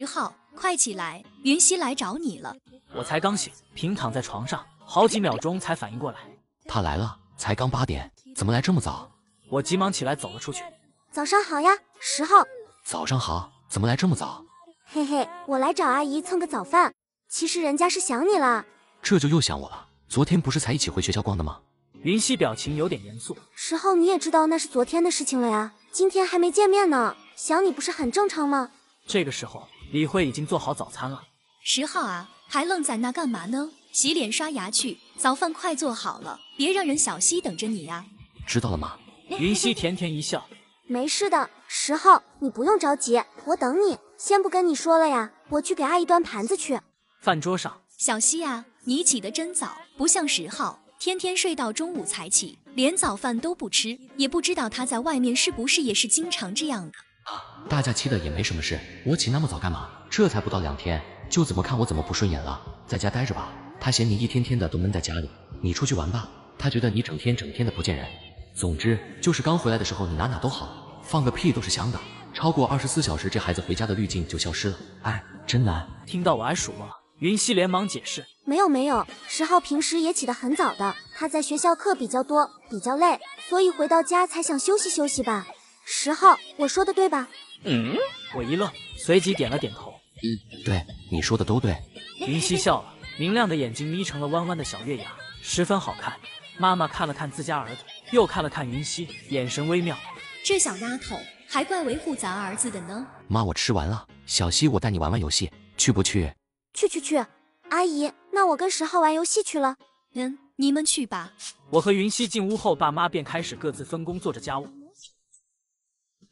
十号，快起来，云溪来找你了。我才刚醒，平躺在床上，好几秒钟才反应过来。他来了，才刚八点，怎么来这么早？我急忙起来走了出去。早上好呀，十号。早上好，怎么来这么早？嘿嘿，我来找阿姨蹭个早饭。其实人家是想你了。这就又想我了。昨天不是才一起回学校逛的吗？云溪表情有点严肃。十号，你也知道那是昨天的事情了呀，今天还没见面呢，想你不是很正常吗？这个时候，李慧已经做好早餐了。十号啊，还愣在那干嘛呢？洗脸刷牙去，早饭快做好了，别让人小溪等着你呀。知道了吗？云溪甜甜一笑，没事的。十号，你不用着急，我等你。先不跟你说了呀，我去给阿姨端盘子去。饭桌上，小溪啊，你起得真早，不像十号，天天睡到中午才起，连早饭都不吃。也不知道他在外面是不是也是经常这样的。啊，大假期的也没什么事，我起那么早干嘛？这才不到两天，就怎么看我怎么不顺眼了。在家待着吧，他嫌你一天天的都闷在家里，你出去玩吧，他觉得你整天整天的不见人。总之就是刚回来的时候你哪哪都好，放个屁都是香的。超过二十四小时，这孩子回家的滤镜就消失了。哎，真难。听到我挨数落，云溪连忙解释：没有没有，十号平时也起得很早的，他在学校课比较多，比较累，所以回到家才想休息休息吧。十号，我说的对吧？嗯，我一愣，随即点了点头。嗯，对，你说的都对。云溪笑了，明亮的眼睛眯成了弯弯的小月牙，十分好看。妈妈看了看自家儿子，又看了看云溪，眼神微妙。这小丫头还怪维护咱儿子的呢。妈，我吃完了。小溪，我带你玩玩游戏，去不去？去去去。阿姨，那我跟十号玩游戏去了。嗯，你们去吧。我和云溪进屋后，爸妈便开始各自分工做着家务。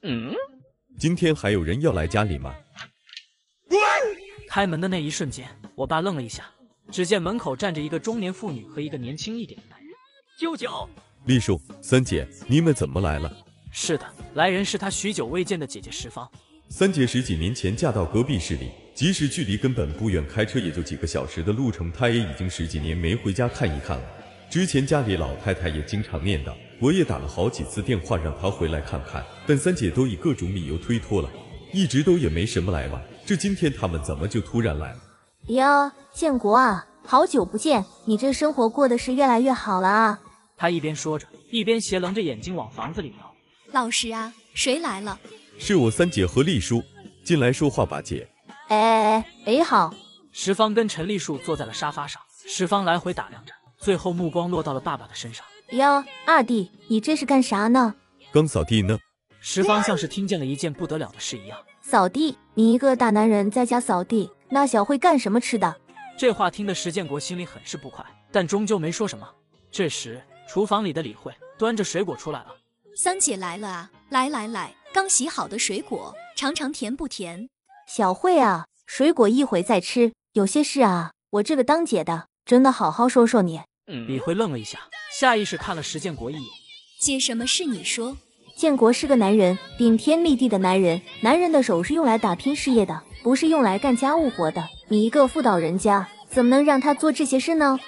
嗯，今天还有人要来家里吗？开门的那一瞬间，我爸愣了一下，只见门口站着一个中年妇女和一个年轻一点的男人。舅舅，丽叔，三姐，你们怎么来了？是的，来人是他许久未见的姐姐十方。三姐十几年前嫁到隔壁市里，即使距离根本不远，开车也就几个小时的路程，她也已经十几年没回家看一看了。之前家里老太太也经常念叨，我也打了好几次电话让她回来看看，但三姐都以各种理由推脱了，一直都也没什么来往。这今天他们怎么就突然来了？哟，建国啊，好久不见，你这生活过得是越来越好了啊！他一边说着，一边斜楞着眼睛往房子里瞄。老师啊，谁来了？是我三姐和丽叔，进来说话吧，姐。哎哎哎哎，好。石方跟陈丽树坐在了沙发上，石方来回打量着，最后目光落到了爸爸的身上。哟，二弟，你这是干啥呢？刚扫地呢。石方像是听见了一件不得了的事一样。扫地？你一个大男人在家扫地，那小慧干什么吃的？这话听得石建国心里很是不快，但终究没说什么。这时。厨房里的李慧端着水果出来了，三姐来了啊！来来来，刚洗好的水果，尝尝甜不甜？小慧啊，水果一会再吃，有些事啊，我这个当姐的真的好好说说你。李辉愣了一下，下意识看了石建国一眼。姐，什么事你说？建国是个男人，顶天立地的男人，男人的手是用来打拼事业的，不是用来干家务活的。你一个妇道人家，怎么能让他做这些事呢？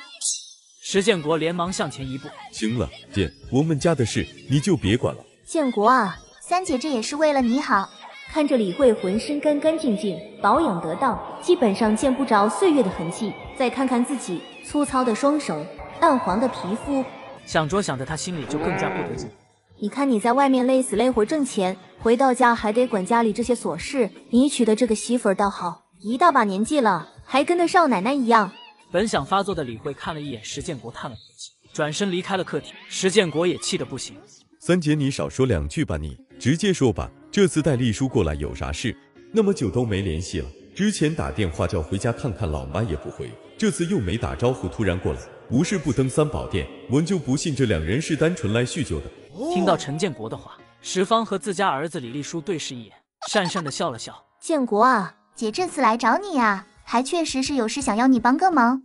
石建国连忙向前一步，行了，姐，我们家的事你就别管了。建国啊，三姐这也是为了你好。看着李慧浑身干干净净，保养得当，基本上见不着岁月的痕迹。再看看自己粗糙的双手，暗黄的皮肤，想着想着，他心里就更加不得劲。你看你在外面累死累活挣钱，回到家还得管家里这些琐事。你娶的这个媳妇儿倒好，一大把年纪了，还跟个少奶奶一样。本想发作的李慧看了一眼石建国，叹了口气，转身离开了客厅。石建国也气得不行。三姐，你少说两句吧，你直接说吧。这次带丽叔过来有啥事？那么久都没联系了，之前打电话叫回家看看老妈也不回，这次又没打招呼，突然过来，不是不登三宝殿，我就不信这两人是单纯来叙旧的。听到陈建国的话，石方和自家儿子李丽书对视一眼，讪讪的笑了笑。建国啊，姐这次来找你呀。还确实是有事想要你帮个忙。